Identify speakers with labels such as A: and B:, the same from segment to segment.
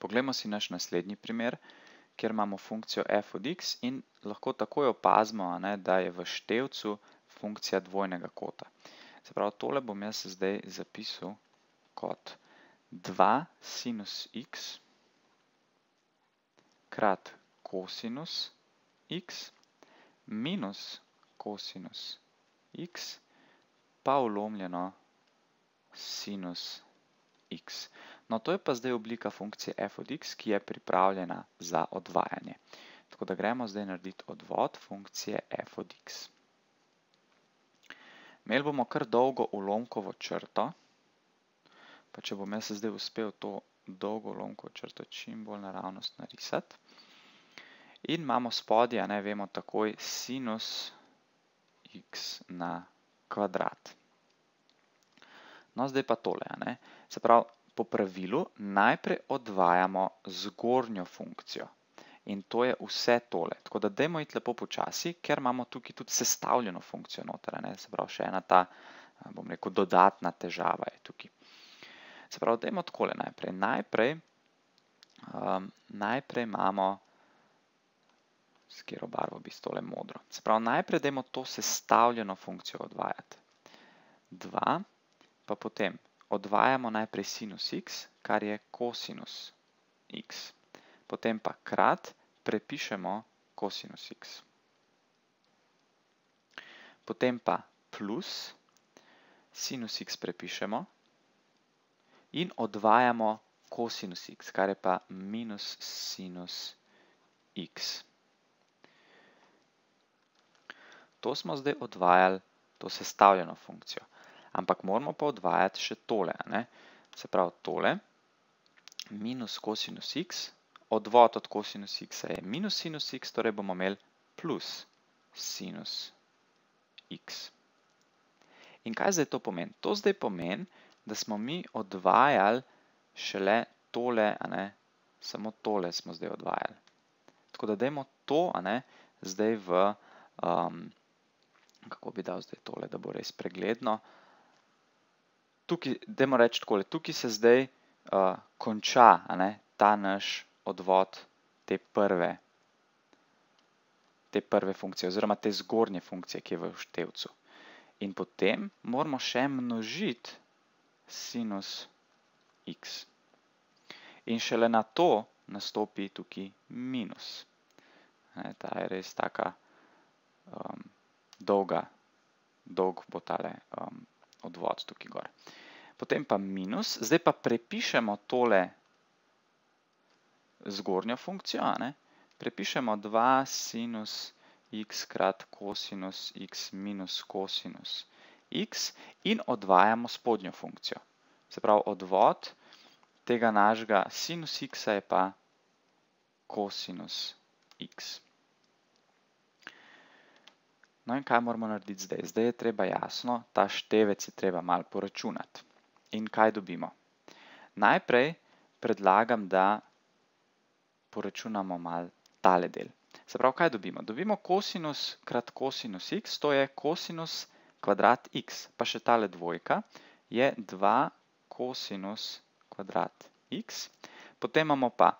A: Poglejmo si naš naslednji primer, kjer imamo funkcijo f od x in lahko takoj opazimo, ne, da je v števcu funkcija dvojnega kota. Se pravi, tole bom jaz zdaj zapisal kot 2 sinus x krat kosinus x minus kosinus x pa ulomljeno sinus x. No, to je pa zdaj oblika funkcije f od x, ki je pripravljena za odvajanje. Tako da gremo zdaj narediti odvod funkcije f od x. Imeli bomo kar dolgo ulomkovo črto, pa če bom jaz zdaj uspel to dolgo ulomkovo črto čim bolj naravnost narisati. In imamo spodje, ne vemo takoj, sinus x na kvadrat. No, zdaj pa tole, ne. Se pravi, po pravilu najprej odvajamo zgornjo funkcijo. In to je vse tole. Tako da dajmo iti lepo počasi, ker imamo tukaj tudi sestavljeno funkcijo noter, ne. Se pravi, še ena ta, bom rekel, dodatna težava je tukaj. Se pravi, dajmo takole najprej. Najprej, najprej imamo, s katero barvo bi s tole modro. Se pravi, najprej dajmo to sestavljeno funkcijo odvajati. Dva, pa potem odvajamo najprej sinus x, kar je kosinus x. Potem pa krat prepišemo kosinus x. Potem pa plus sinus x prepišemo in odvajamo kosinus x, kar je pa minus sinus x. To smo zdaj odvajali, to sestavljeno funkcijo. Ampak moramo pa odvajati še tole, ne. Se pravi tole, minus kosinus x, odvod od kosinus x-a je minus sinus x, torej bomo imeli plus sinus x. In kaj zdaj to pomeni? To zdaj pomeni, da smo mi odvajali šele tole, a ne, samo tole smo zdaj odvajali. Tako da dajmo to, a ne, zdaj v, kako bi dal zdaj tole, da bo res pregledno. Tukaj, dajmo reči takole, tukaj se zdaj konča, a ne, ta naš odvod te prve, te prve funkcije oziroma te zgornje funkcije, ki je v števcu. In potem moramo še množiti sinus x. In šele nato nastopi tukaj minus. Ta je res taka dolga, dolg bo tale odvod tukaj gor. Potem pa minus, zdaj pa prepišemo tole zgornjo funkcijo, ne. Prepišemo 2 sinus x krat kosinus x minus kosinus x in odvajamo spodnjo funkcijo. Se pravi, odvod tega našega sinus x-a je pa kosinus x. No, in kaj moramo narediti zdaj? Zdaj je treba jasno, ta števec je treba malo poračunati. In kaj dobimo? Najprej predlagam, da poračunamo malo tale del. Se pravi, kaj dobimo? Dobimo kosinus krat kosinus x, to je kosinus kvadrat x. Pa še tale dvojka je 2 kosinus kvadrat x. Potem imamo pa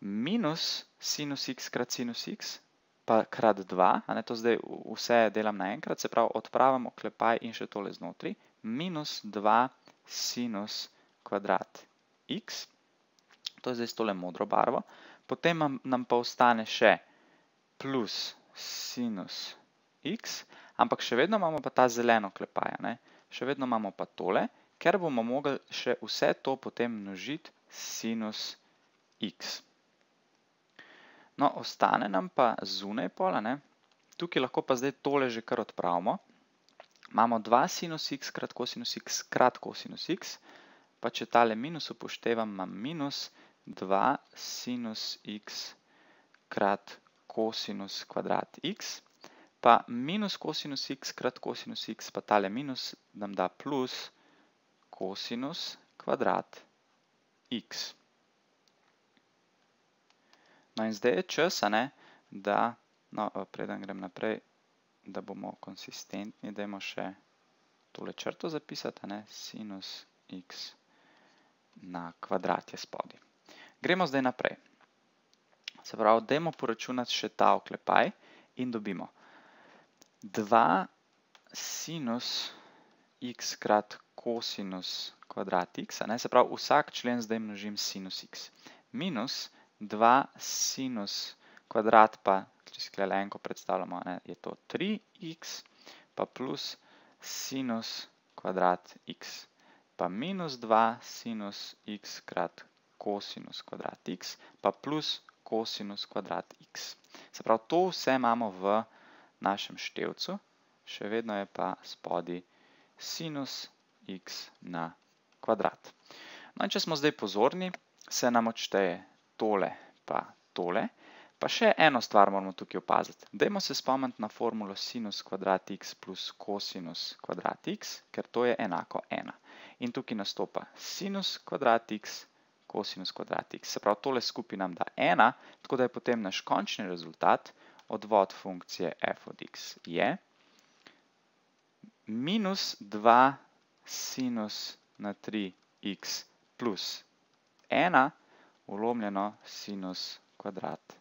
A: minus sinus x krat sinus x, pa krat 2, a ne, to zdaj vse delam naenkrat, se pravi, odpravimo klepaj in še tole znotri, minus 2 sinus kvadrat x, to je zdaj s tole modro barvo, potem nam pa ostane še plus sinus x, ampak še vedno imamo pa ta zeleno klepaj, a ne, še vedno imamo pa tole, ker bomo mogli še vse to potem množiti sinus x. No, ostane nam pa zunaj pol, a ne, tukaj lahko pa zdaj tole že kar odpravimo. Imamo 2 sinus x krat kosinus x krat kosinus x, pa če tale minus upoštevam, imam minus 2 sinus x krat kosinus kvadrat x, pa minus kosinus x krat kosinus x, pa tale minus nam da plus kosinus kvadrat x. No, in zdaj je čas, ne, da, no, preden grem naprej, da bomo konsistentni, dajmo še tole črto zapisati, ne, sinus x na kvadrat je spodaj. Gremo zdaj naprej. Se pravi, dajmo poračunati še ta oklepaj in dobimo 2 sinus x krat kosinus kvadrat x, se pravi, vsak člen zdaj množim sinus x, minus 2 sinus kvadrat pa, če si tukaj enko predstavljamo, ne, je to 3x, pa plus sinus kvadrat x, pa minus 2 sinus x krat kosinus kvadrat x, pa plus kosinus kvadrat x. Se pravi, to vse imamo v našem števcu, še vedno je pa spodi sinus x na kvadrat. No in če smo zdaj pozorni, se nam odšteje tole pa tole, pa še eno stvar moramo tukaj opaziti. Dajmo se spomniti na formulo sinus kvadrat x plus kosinus kvadrat x, ker to je enako 1. In tukaj nastopa sinus kvadrat x, kosinus kvadrat x. Se pravi, tole skupaj nam da 1, tako da je potem naš končni rezultat odvod funkcije f od x je minus 2 sinus na 3x plus 1 ulomljeno sinus kvadrat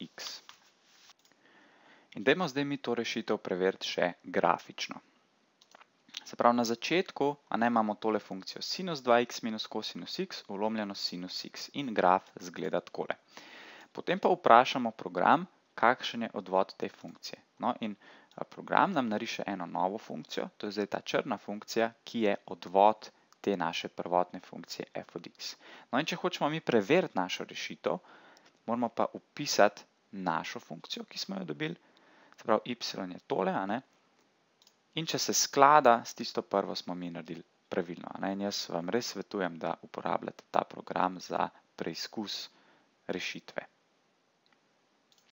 A: x. In dajmo zdaj mi to rešitev preveriti še grafično. Se pravi, na začetku imamo tole funkcijo sinus 2x minus kosinus x ulomljeno sinus x in graf zgleda takole. Potem pa vprašamo program, kakšen je odvod te funkcije. No, in program nam nariše eno novo funkcijo, to je zdaj ta črna funkcija, ki je odvod te naše prvotne funkcije f od x. No in če hočemo mi preveriti našo rešitev, moramo pa upisati našo funkcijo, ki smo jo dobili, se pravi, y je tole, a ne, in če se sklada s tisto prvo, smo mi naredili pravilno. A ne, in jaz vam res svetujem, da uporabljate ta program za preizkus rešitve.